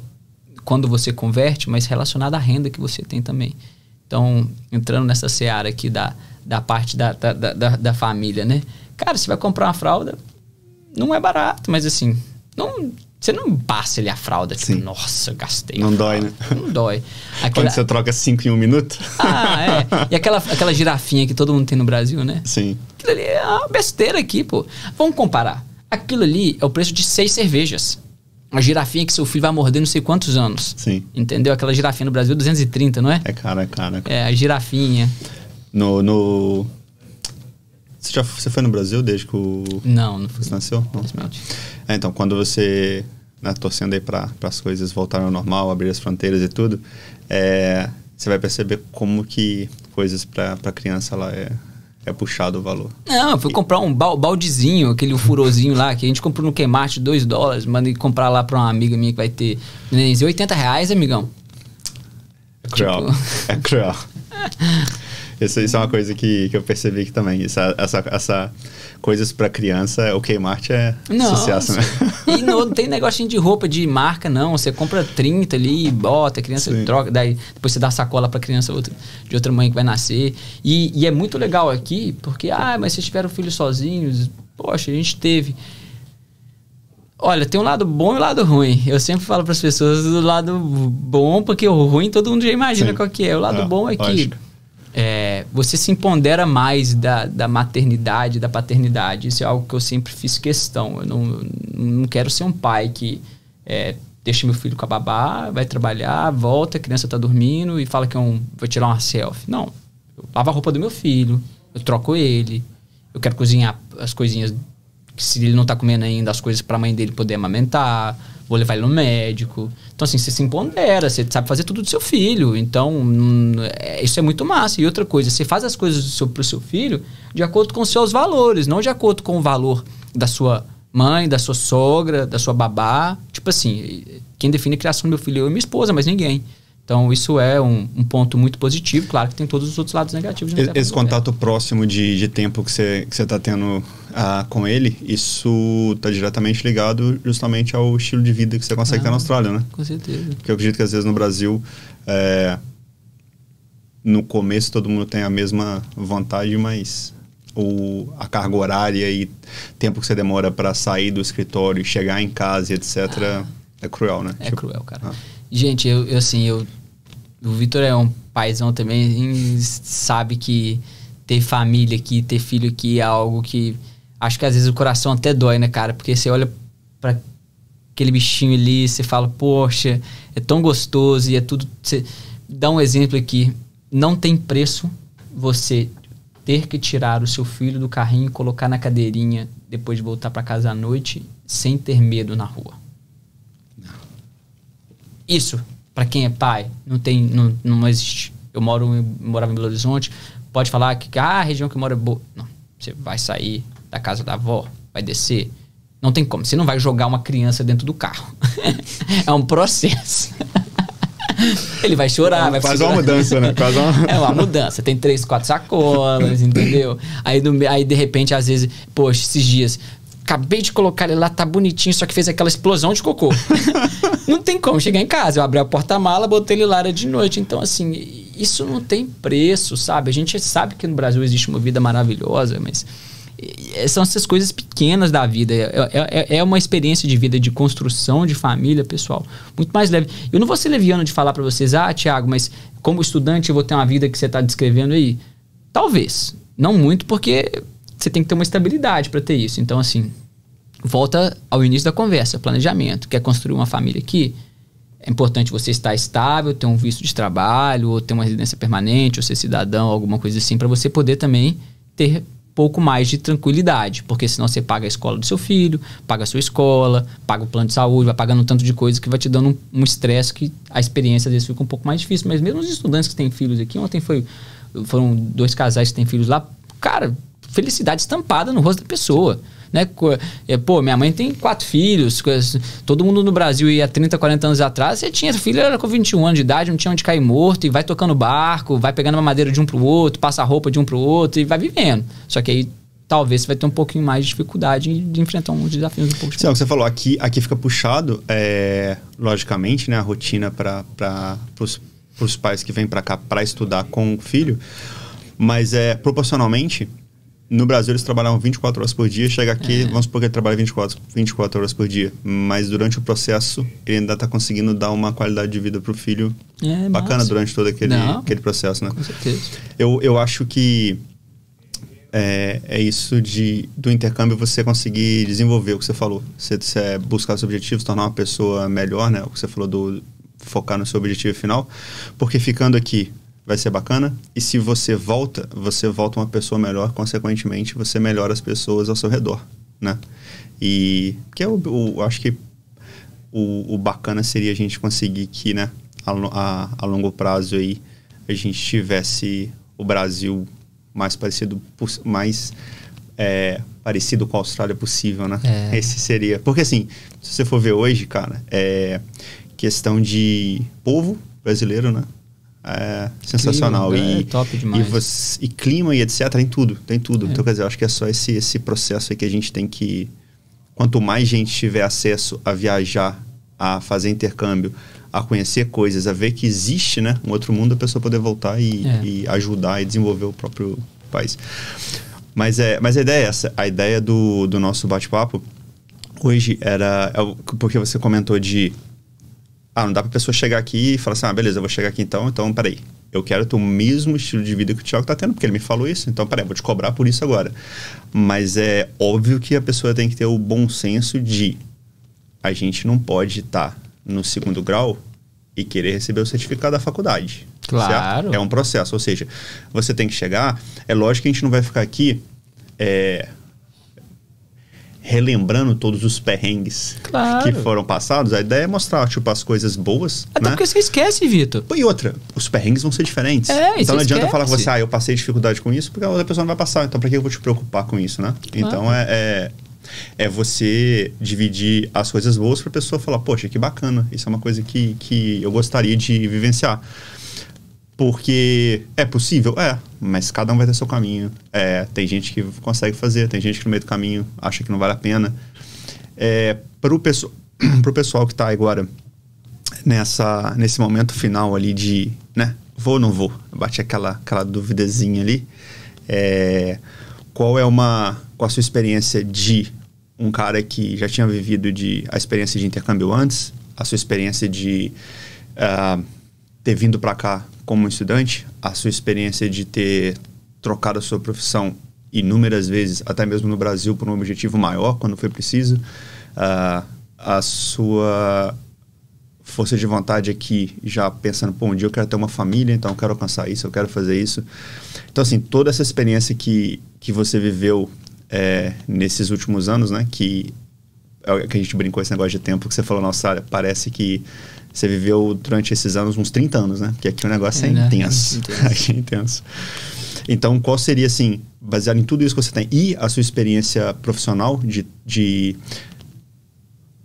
quando você converte, mas relacionado à renda que você tem também. Então, entrando nessa seara aqui da, da parte da, da, da, da família, né? Cara, você vai comprar uma fralda, não é barato, mas assim, não, você não passa ali a fralda, tipo, Sim. nossa, gastei. Não dói, né? Não dói. Aquela... Quando você troca cinco em um minuto. Ah, é. E aquela, aquela girafinha que todo mundo tem no Brasil, né? Sim. Aquilo ali é uma besteira aqui, pô. Vamos comparar. Aquilo ali é o preço de seis cervejas. Uma girafinha que seu filho vai morder não sei quantos anos. Sim. Entendeu? Aquela girafinha no Brasil, 230, não é? É cara, é cara. É, a girafinha. No, no, você já você foi no Brasil desde que o. Não, não fui. Você nasceu? Não. É, então, quando você. Né, torcendo aí para as coisas voltarem ao normal, abrir as fronteiras e tudo, é, você vai perceber como que coisas para criança lá é, é puxado o valor. Não, eu fui e... comprar um baldezinho, aquele furozinho lá, que a gente comprou no Kmart 2 dólares, mandei comprar lá para uma amiga minha que vai ter 80 reais, amigão. É cruel. Tipo... É cruel. Isso, isso é uma coisa que, que eu percebi que também. Essa, essa, essa coisas para criança, o Kmart é não, sucesso, né? E não, não tem negocinho de roupa de marca, não. Você compra 30 ali, bota, a criança Sim. troca, daí depois você dá a sacola pra criança outra, de outra mãe que vai nascer. E, e é muito legal aqui, porque, ah, mas vocês tiveram filhos sozinhos. Poxa, a gente teve. Olha, tem um lado bom e um lado ruim. Eu sempre falo para as pessoas do lado bom, porque o ruim todo mundo já imagina Sim. qual que é. O lado é, bom é que é, você se empodera mais da, da maternidade, da paternidade. Isso é algo que eu sempre fiz questão. Eu não, não quero ser um pai que é, deixa meu filho com a babá, vai trabalhar, volta, a criança está dormindo e fala que é um, vou tirar uma selfie. Não. Eu lavo a roupa do meu filho, eu troco ele, eu quero cozinhar as coisinhas se ele não está comendo ainda as coisas para a mãe dele poder amamentar vou levar ele no médico. Então, assim, você se empodera, você sabe fazer tudo do seu filho. Então, hum, é, isso é muito massa. E outra coisa, você faz as coisas do seu, seu filho de acordo com os seus valores, não de acordo com o valor da sua mãe, da sua sogra, da sua babá. Tipo assim, quem define a criação do meu filho é eu e minha esposa, mas ninguém. Então, isso é um, um, ponto muito positivo. Claro que tem todos os outros lados negativos. Esse, esse contato próximo de, de tempo que você que está tendo uh, com ele, isso está diretamente ligado justamente ao estilo de vida que você consegue ah, ter na Austrália, né? Com certeza. Porque eu acredito que às vezes no Brasil, é, no começo todo mundo tem a mesma vontade, mas o, a carga horária e tempo que você demora para sair do escritório chegar em casa, etc. Ah, é cruel, né? É tipo, cruel, cara. Gente, eu, eu assim, eu o Vitor é um paizão também, sabe que ter família aqui, ter filho aqui é algo que acho que às vezes o coração até dói, né, cara? Porque você olha para aquele bichinho ali, você fala, poxa, é tão gostoso e é tudo. Você dá um exemplo aqui. Não tem preço você ter que tirar o seu filho do carrinho e colocar na cadeirinha depois de voltar para casa à noite sem ter medo na rua. Isso, para quem é pai, não tem, não, não existe. Eu moro, morava em Belo Horizonte, pode falar que ah, a região que mora é boa. Não, você vai sair da casa da avó, vai descer. Não tem como. Você não vai jogar uma criança dentro do carro. é um processo. Ele vai chorar, vai Faz uma mudança, né? Faz uma... É uma mudança. Tem três, quatro sacolas, entendeu? Aí, do, aí, de repente, às vezes, poxa, esses dias, acabei de colocar ele lá, tá bonitinho, só que fez aquela explosão de cocô. não tem como chegar em casa. Eu abri a porta-mala, botei ele lá era de noite. Então, assim, isso não tem preço, sabe? A gente sabe que no Brasil existe uma vida maravilhosa, mas são essas coisas pequenas da vida. É, é, é, é, uma experiência de vida, de construção de família, pessoal, muito mais leve. Eu não vou ser leviano de falar para vocês, ah, Tiago, mas como estudante eu vou ter uma vida que você está descrevendo aí. Talvez. Não muito, porque você tem que ter uma estabilidade para ter isso. Então, assim, volta ao início da conversa, planejamento. Quer construir uma família aqui? É importante você estar estável, ter um visto de trabalho, ou ter uma residência permanente, ou ser cidadão, alguma coisa assim, para você poder também ter pouco mais de tranquilidade, porque senão você paga a escola do seu filho, paga a sua escola, paga o plano de saúde, vai pagando um tanto de coisa que vai te dando um estresse um que a experiência vezes fica um pouco mais difícil. Mas mesmo os estudantes que têm filhos aqui, ontem foi, foram dois casais que têm filhos lá, cara, felicidade estampada no rosto da pessoa. Né? É, pô, minha mãe tem quatro filhos, todo mundo no Brasil ia 30, 40 anos atrás, você tinha filho, era com 21 anos de idade, não tinha onde cair morto, e vai tocando barco, vai pegando uma madeira de um pro outro, passa roupa de um pro outro e vai vivendo. Só que aí talvez você vai ter um pouquinho mais de dificuldade de enfrentar uns desafios um pouco Sim, é o que você falou, aqui, aqui fica puxado, é, logicamente, né, a rotina para os pais que vêm para cá para estudar com o filho, mas é proporcionalmente no Brasil eles trabalhavam 24 horas por dia, chega aqui, é. vamos supor que ele trabalha 24, 24 horas por dia. Mas durante o processo, ele ainda está conseguindo dar uma qualidade de vida para o filho é, bacana massa. durante todo aquele, aquele processo, né? Com certeza. Eu, eu acho que é, é, isso de, do intercâmbio você conseguir desenvolver o que você falou. Você, você buscar seus objetivos, tornar uma pessoa melhor, né? O que você falou do focar no seu objetivo final. Porque ficando aqui vai ser bacana. E se você volta, você volta uma pessoa melhor, consequentemente, você melhora as pessoas ao seu redor, né? E que é o, o acho que o, o, bacana seria a gente conseguir que, né, a, a, a, longo prazo aí, a gente tivesse o Brasil mais parecido, mais é, parecido com a Austrália possível, né? É. Esse seria. Porque assim, se você for ver hoje, cara, é questão de povo brasileiro, né? É sensacional. Clima, e, é top demais. E, você, e, clima e etc. Tem tudo, tem tudo. É. Então, quer dizer, eu acho que é só esse, esse processo aí que a gente tem que. Quanto mais gente tiver acesso a viajar, a fazer intercâmbio, a conhecer coisas, a ver que existe né, um outro mundo, a pessoa poder voltar e, é. e ajudar e desenvolver o próprio país. Mas, é, mas a ideia é essa. A ideia do, do nosso bate-papo hoje era. É porque você comentou de ah, não dá pra pessoa chegar aqui e falar assim, ah, beleza, eu vou chegar aqui então, então peraí. Eu quero ter o mesmo estilo de vida que o Thiago tá tendo, porque ele me falou isso, então peraí, vou te cobrar por isso agora. Mas é óbvio que a pessoa tem que ter o bom senso de a gente não pode estar tá no segundo grau e querer receber o certificado da faculdade. Claro. Certo? É um processo, ou seja, você tem que chegar. É lógico que a gente não vai ficar aqui é, relembrando todos os perrengues claro. que foram passados, a ideia é mostrar, tipo, as coisas boas. Até né? porque você esquece, Vitor. E outra, os perrengues vão ser diferentes. É, então não adianta esquece. falar com você, ah, eu passei dificuldade com isso, porque a outra pessoa não vai passar. Então, para que eu vou te preocupar com isso, né? Claro. Então, é, é, é, você dividir as coisas boas para a pessoa falar, poxa, que bacana, isso é uma coisa que, que eu gostaria de vivenciar. Porque é possível? É, mas cada um vai ter seu caminho. É, tem gente que consegue fazer, tem gente que no meio do caminho acha que não vale a pena. É, para o pessoal, pessoal que está agora nessa, nesse momento final ali de, né, vou ou não vou? Bate aquela, aquela duvidazinha ali. É, qual é uma qual a sua experiência de um cara que já tinha vivido de a experiência de intercâmbio antes, a sua experiência de uh, ter vindo para cá como estudante, a sua experiência de ter trocado a sua profissão inúmeras vezes, até mesmo no Brasil, por um objetivo maior, quando foi preciso, uh, a sua força de vontade aqui, já pensando, pô, um dia eu quero ter uma família, então eu quero alcançar isso, eu quero fazer isso. Então, assim, toda essa experiência que, que você viveu é, nesses últimos anos, né, que é que a gente brincou esse negócio de tempo, que você falou, nossa, parece que você viveu durante esses anos uns 30 anos, né? Porque aqui o negócio é, é né? intenso. É aqui é intenso. Então, qual seria, assim, baseado em tudo isso que você tem e a sua experiência profissional de, de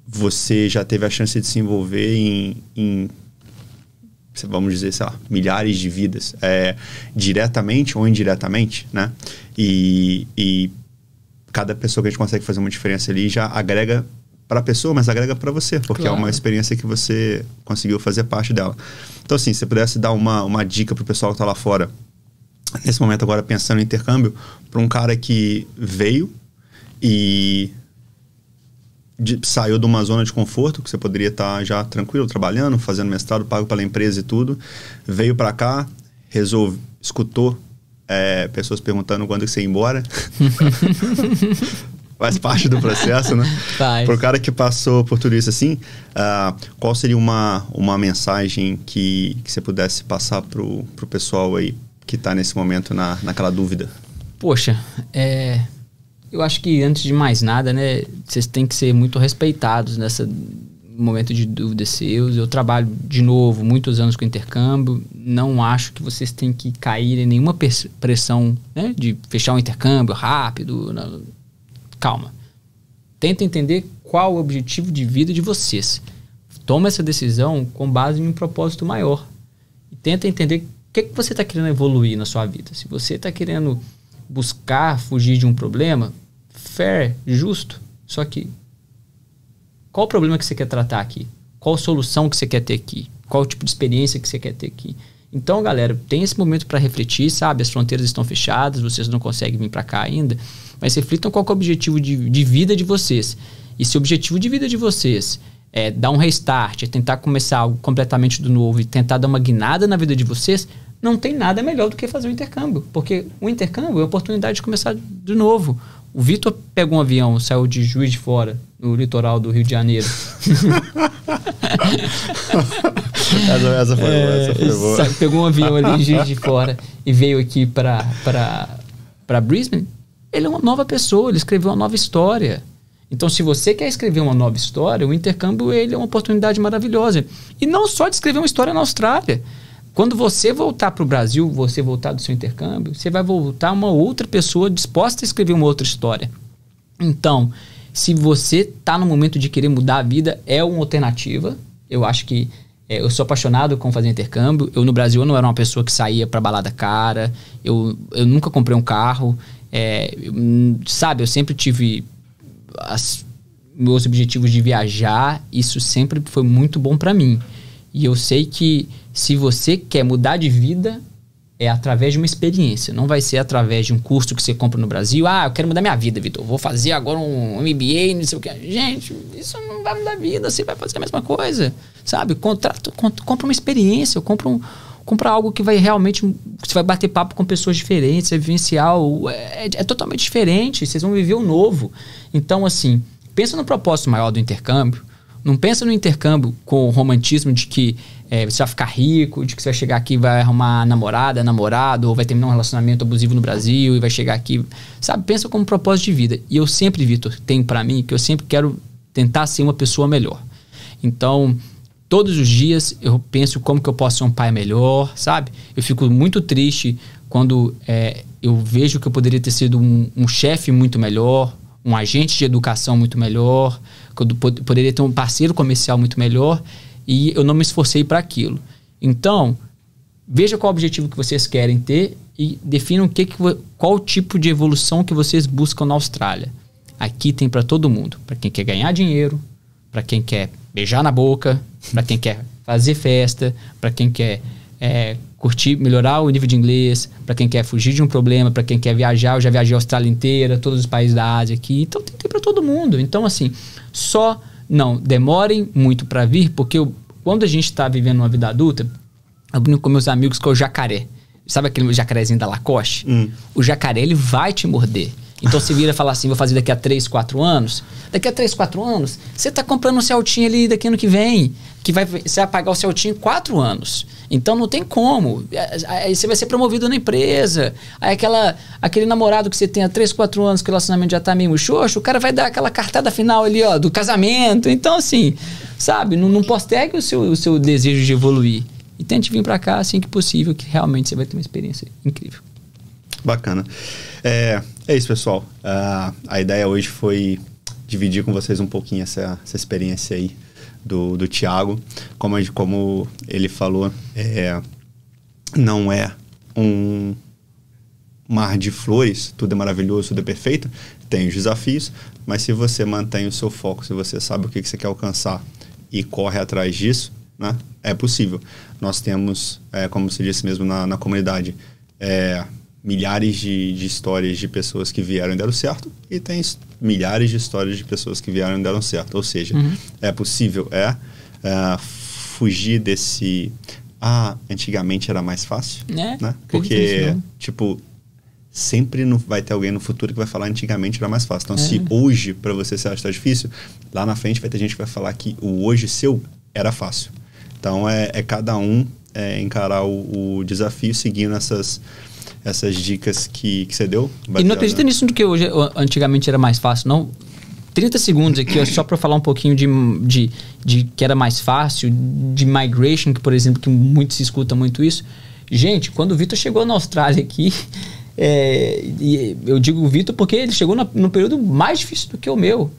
você já teve a chance de se envolver em, em vamos dizer, sei lá, milhares de vidas, é, diretamente ou indiretamente, né? E, e cada pessoa que a gente consegue fazer uma diferença ali já agrega para a pessoa, mas agrega para você, porque claro. é uma experiência que você conseguiu fazer parte dela. Então, assim, se você pudesse dar uma, uma dica para o pessoal que está lá fora, nesse momento agora pensando em intercâmbio, para um cara que veio e de, saiu de uma zona de conforto, que você poderia estar tá já tranquilo, trabalhando, fazendo mestrado, pago pela empresa e tudo, veio para cá, resolve, escutou é, pessoas perguntando quando que você ia embora. Faz parte do processo, né? Faz. Para o cara que passou por tudo isso assim, uh, qual seria uma, uma mensagem que, que você pudesse passar para o pessoal aí que está nesse momento na, naquela dúvida? Poxa, é, eu acho que antes de mais nada, né, vocês têm que ser muito respeitados nessa momento de dúvida seus. Eu trabalho de novo muitos anos com intercâmbio. Não acho que vocês têm que cair em nenhuma pressão né, de fechar um intercâmbio rápido. Não. Calma. Tenta entender qual o objetivo de vida de vocês. Toma essa decisão com base em um propósito maior. E tenta entender o que, que você está querendo evoluir na sua vida. Se você está querendo buscar fugir de um problema, fair, justo. Só que qual o problema que você quer tratar aqui? Qual solução que você quer ter aqui? Qual tipo de experiência que você quer ter aqui? Então, galera, tem esse momento para refletir, sabe? As fronteiras estão fechadas, vocês não conseguem vir para cá ainda, mas reflitam qual é o objetivo de, de vida de vocês. E se o objetivo de vida de vocês é dar um restart, é tentar começar algo completamente do novo e tentar dar uma guinada na vida de vocês, não tem nada melhor do que fazer o um intercâmbio. Porque o intercâmbio é a oportunidade de começar de novo. O Vitor pegou um avião, saiu de Juiz de Fora, no litoral do Rio de Janeiro. essa, essa, foi é, boa, essa foi boa. Pegou um avião ali em Juiz de Fora e veio aqui para Brisbane. Ele é uma nova pessoa, ele escreveu uma nova história. Então, se você quer escrever uma nova história, o intercâmbio ele é uma oportunidade maravilhosa. E não só de escrever uma história na Austrália. Quando você voltar para o Brasil, você voltar do seu intercâmbio, você vai voltar uma outra pessoa disposta a escrever uma outra história. Então, se você está no momento de querer mudar a vida, é uma alternativa. Eu acho que é, eu sou apaixonado com fazer intercâmbio. Eu no Brasil eu não era uma pessoa que saía para balada cara. Eu, eu nunca comprei um carro. É, eu, sabe, eu sempre tive as, meus objetivos de viajar. Isso sempre foi muito bom para mim. E eu sei que se você quer mudar de vida, é através de uma experiência. Não vai ser através de um curso que você compra no Brasil. Ah, eu quero mudar minha vida, Vitor. Vou fazer agora um MBA, não sei o que. Gente, isso não vai mudar a vida. Você vai fazer a mesma coisa. Sabe? Contrato, compra uma experiência. Compra, um, compra algo que vai realmente. Você vai bater papo com pessoas diferentes, é vivencial. É, é totalmente diferente. Vocês vão viver o novo. Então, assim, pensa no propósito maior do intercâmbio. Não pensa no intercâmbio com o romantismo de que é, você vai ficar rico, de que você vai chegar aqui e vai arrumar namorada, namorado, ou vai terminar um relacionamento abusivo no Brasil e vai chegar aqui. Sabe, pensa como propósito de vida. E eu sempre, Vitor, tenho para mim que eu sempre quero tentar ser uma pessoa melhor. Então, todos os dias eu penso como que eu posso ser um pai melhor, sabe? Eu fico muito triste quando é, eu vejo que eu poderia ter sido um, um chefe muito melhor, um agente de educação muito melhor, que eu poderia ter um parceiro comercial muito melhor e eu não me esforcei para aquilo. Então, veja qual o objetivo que vocês querem ter e definam que que, qual tipo de evolução que vocês buscam na Austrália. Aqui tem para todo mundo, para quem quer ganhar dinheiro, para quem quer beijar na boca, para quem quer fazer festa, para quem quer é, curtir, melhorar o nível de inglês, para quem quer fugir de um problema, para quem quer viajar. Eu já viajei a Austrália inteira, todos os países da Ásia aqui. Então tem, tem para todo mundo. Então, assim, só não demorem muito para vir, porque eu, quando a gente está vivendo uma vida adulta, eu brinco com meus amigos que é o jacaré. Sabe aquele jacarezinho da Lacoste? Hum. O jacaré, ele vai te morder. Então você vira e fala assim, vou fazer daqui a 3, 4 anos. Daqui a 3, 4 anos, você tá comprando um Celtinho ali daqui ano que vem, que vai, você vai pagar o Celtinho em 4 anos. Então não tem como. Aí você vai ser promovido na empresa. Aí aquela, aquele namorado que você tem há 3, 4 anos, que o relacionamento já tá meio xoxo, o cara vai dar aquela cartada final ali, ó, do casamento. Então, assim, sabe, não, não postergue o seu, o seu desejo de evoluir. E tente vir para cá assim que possível, que realmente você vai ter uma experiência incrível. Bacana. É, é isso, pessoal. Uh, a ideia hoje foi dividir com vocês um pouquinho essa, essa experiência aí do, do Tiago. Como, como ele falou, é, não é um mar de flores, tudo é maravilhoso, tudo é perfeito. Tem os desafios, mas se você mantém o seu foco, se você sabe o que, que você quer alcançar e corre atrás disso, né, é possível. Nós temos, é, como você disse mesmo na, na comunidade, é, milhares de, de, histórias de pessoas que vieram e deram certo e tem milhares de histórias de pessoas que vieram e deram certo. Ou seja, uhum. é possível, é, é, fugir desse... Ah, antigamente era mais fácil. É, né? Porque, tipo, sempre no, vai ter alguém no futuro que vai falar antigamente era mais fácil. Então, é. se hoje para você se acha tá difícil, lá na frente vai ter gente que vai falar que o hoje seu era fácil. Então, é, é cada um é, encarar o, o desafio seguindo essas essas dicas que, que você deu. E não acredita nisso do que hoje, antigamente era mais fácil, não? 30 segundos aqui, ó, só para falar um pouquinho de, de, de que era mais fácil, de migration, que por exemplo, que muito se escuta muito isso. Gente, quando o Vitor chegou na Austrália aqui, é, eu digo o Vitor porque ele chegou no, no período mais difícil do que o meu.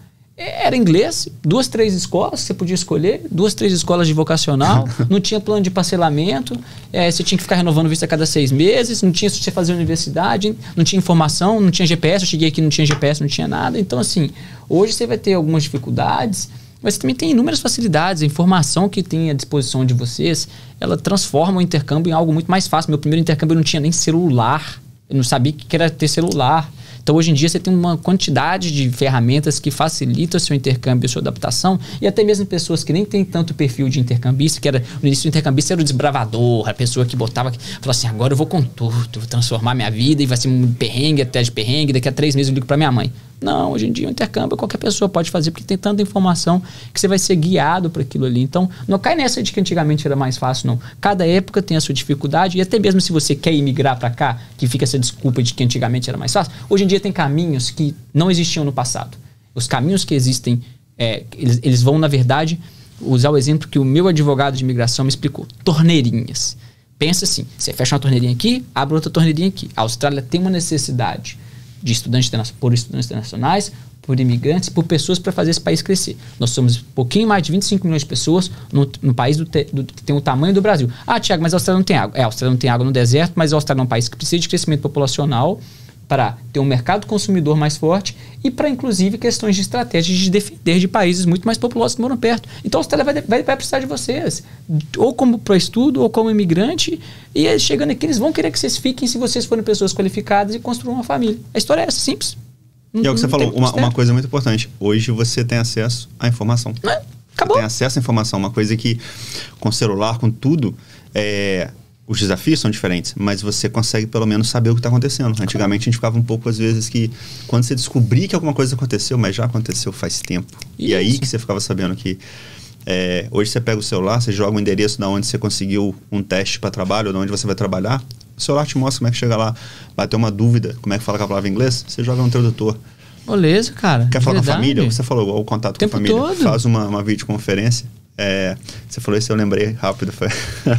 Era inglês, duas, três escolas você podia escolher, duas, três escolas de vocacional, não tinha plano de parcelamento, é, você tinha que ficar renovando visto a cada seis meses, não tinha se você fazer universidade, não tinha informação, não tinha GPS, eu cheguei aqui não tinha GPS, não tinha nada. Então, assim, hoje você vai ter algumas dificuldades, mas também tem inúmeras facilidades. A informação que tem à disposição de vocês, ela transforma o intercâmbio em algo muito mais fácil. Meu primeiro intercâmbio não tinha nem celular, eu não sabia que era ter celular. Então, hoje em dia, você tem uma quantidade de ferramentas que facilitam o seu intercâmbio, sua adaptação, e até mesmo pessoas que nem têm tanto perfil de intercambista, que era no início do intercambista era o desbravador, a pessoa que botava, falou assim: agora eu vou com tudo, vou transformar minha vida e vai ser um perrengue até de perrengue, daqui a três meses eu ligo para minha mãe. Não, hoje em dia o intercâmbio qualquer pessoa pode fazer, porque tem tanta informação que você vai ser guiado para aquilo ali. Então, não cai nessa de que antigamente era mais fácil, não. Cada época tem a sua dificuldade, e até mesmo se você quer imigrar para cá, que fica essa desculpa de que antigamente era mais fácil, hoje em dia tem caminhos que não existiam no passado. Os caminhos que existem, é, eles, eles vão, na verdade, usar o exemplo que o meu advogado de imigração me explicou: torneirinhas. Pensa assim: você fecha uma torneirinha aqui, abre outra torneirinha aqui. A Austrália tem uma necessidade de estudantes por estudantes internacionais, por imigrantes, por pessoas para fazer esse país crescer. Nós somos um pouquinho mais de 25 milhões de pessoas no, no país do te, do, que tem o tamanho do Brasil. Ah, Tiago, mas a Austrália não tem água. É, a Austrália não tem água no deserto, mas a Austrália é um país que precisa de crescimento populacional para ter um mercado consumidor mais forte e para, inclusive, questões de estratégia de defender de países muito mais populosos que moram perto. Então, a Austrália vai, vai, vai precisar de vocês, ou como para estudo, ou como imigrante, e chegando aqui, eles vão querer que vocês fiquem se vocês forem pessoas qualificadas e construam uma família. A história é essa, simples. e é o que você falou, uma, uma, coisa muito importante. Hoje você tem acesso à informação. É, acabou. Você tem acesso à informação, uma coisa que com celular, com tudo, é, os desafios são diferentes, mas você consegue pelo menos saber o que está acontecendo. Antigamente a gente ficava um pouco, às vezes, que quando você descobrir que alguma coisa aconteceu, mas já aconteceu faz tempo. Isso. E aí que você ficava sabendo que. É, hoje você pega o celular, você joga o endereço da onde você conseguiu um teste para trabalho, ou de onde você vai trabalhar. O celular te mostra como é que chega lá. Vai ter uma dúvida, como é que fala com a palavra em inglês, você joga no tradutor. Beleza, cara. Quer falar com a família? Você falou o contato com a família. Todo. Faz uma, uma videoconferência é, você falou isso, eu lembrei rápido. Foi...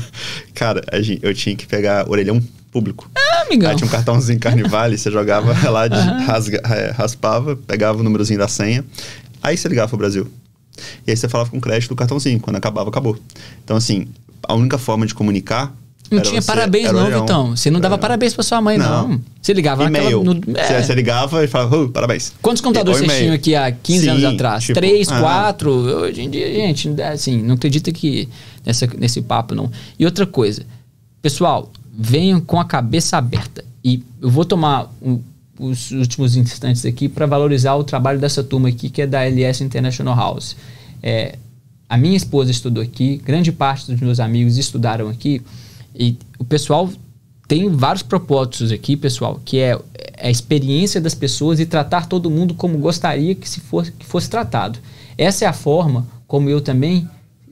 Cara, eu tinha que pegar orelhão público. Ah, amigão. Aí tinha um cartãozinho Carnivale, você jogava lá, de, uhum. rasga, é, raspava, pegava o númerozinho da senha, aí você ligava pro Brasil. E aí você falava com crédito do cartãozinho, quando acabava, acabou. Então, assim, a única forma de comunicar não tinha você, parabéns, não, Vitão. Você não dava parabéns pra sua mãe, não. não. Você ligava. No, é. Você ligava e falava, oh, parabéns. Quantos computadores vocês tinham aqui há 15 Sim, anos atrás? Tipo, Três, ah. quatro? Hoje em dia, gente, assim, não acredita que nessa, nesse papo, não. E outra coisa, pessoal, venham com a cabeça aberta. E eu vou tomar um, os últimos instantes aqui para valorizar o trabalho dessa turma aqui, que é da LS International House. É, a minha esposa estudou aqui, grande parte dos meus amigos estudaram aqui, e o pessoal tem vários propósitos aqui, pessoal, que é, é a experiência das pessoas e tratar todo mundo como gostaria que, se fosse, que fosse tratado. Essa é a forma como eu também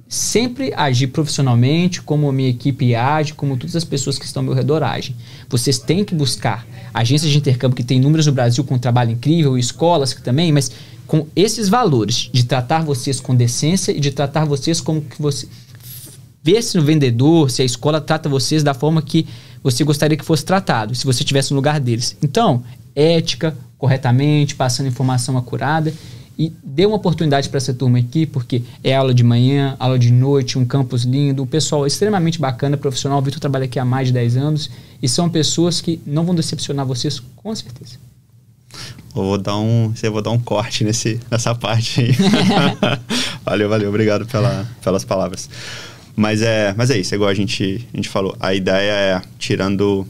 sempre agir profissionalmente, como a minha equipe age, como todas as pessoas que estão ao meu redor agem. Vocês têm que buscar agências de intercâmbio que tem números no Brasil com trabalho incrível, escolas que também, mas com esses valores de tratar vocês com decência e de tratar vocês como que você ver se o vendedor, se a escola trata vocês da forma que você gostaria que fosse tratado, se você estivesse no lugar deles. Então, ética, corretamente, passando informação acurada e dê uma oportunidade para essa turma aqui, porque é aula de manhã, aula de noite, um campus lindo, um pessoal extremamente bacana, profissional. O Vitor trabalha aqui há mais de 10 anos e são pessoas que não vão decepcionar vocês, com certeza. Eu vou dar um, eu vou dar um corte nesse, nessa parte aí. valeu, valeu, obrigado pela, pelas palavras. Mas é, mas é isso, é igual a gente, a gente falou. A ideia é, tirando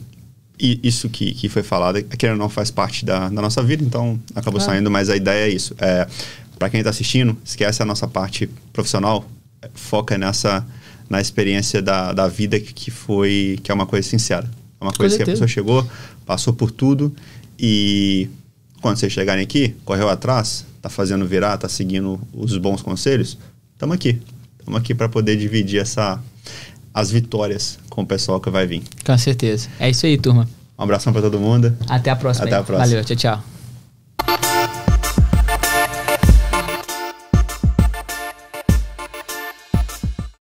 isso que, que foi falado, querendo ou não, faz parte da, da nossa vida, então acabou saindo, mas a ideia é isso. É, para quem está assistindo, esquece a nossa parte profissional, foca nessa na experiência da, da vida que foi que é uma coisa sincera. É uma coisa que a pessoa chegou, passou por tudo e quando vocês chegarem aqui, correu atrás, tá fazendo virar, tá seguindo os bons conselhos, estamos aqui. Estamos aqui para poder dividir essa as vitórias com o pessoal que vai vir. Com certeza. É isso aí, turma. Um abração para todo mundo. Até a próxima. Até aí. a próxima. Valeu, tchau, tchau.